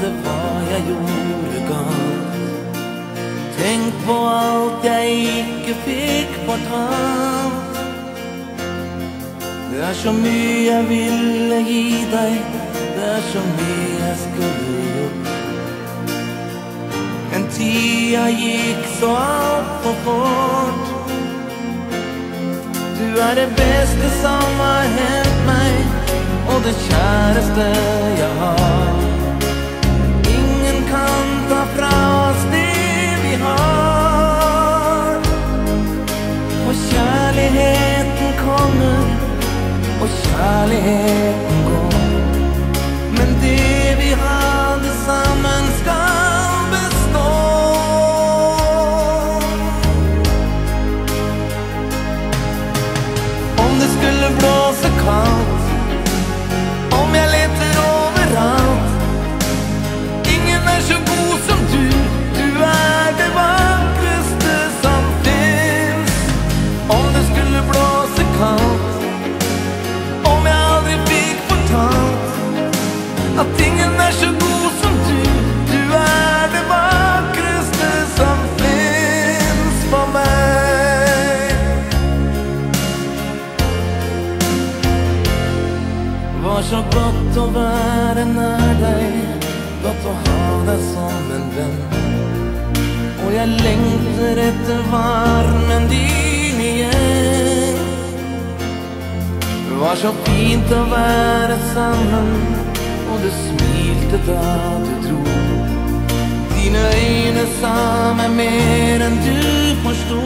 det var jeg gjorde galt. Tenk på alt jeg ikke fikk fortalt. Det er så mye jeg ville gi deg, det er så mye jeg skulle gjort. Men tida gikk så altfor fort. Du er det beste som har hendt meg, og det kjæreste kjærligheten kommer, og kjærligheten Var så godt å være nær deg, godt å ha deg som en venn. Og jeg lengter etter varmen din igjen. Det var så fint å være sammen, og du smilte da du dro. Dine øyne sa meg mer enn du forsto.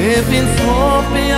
Det fins håp i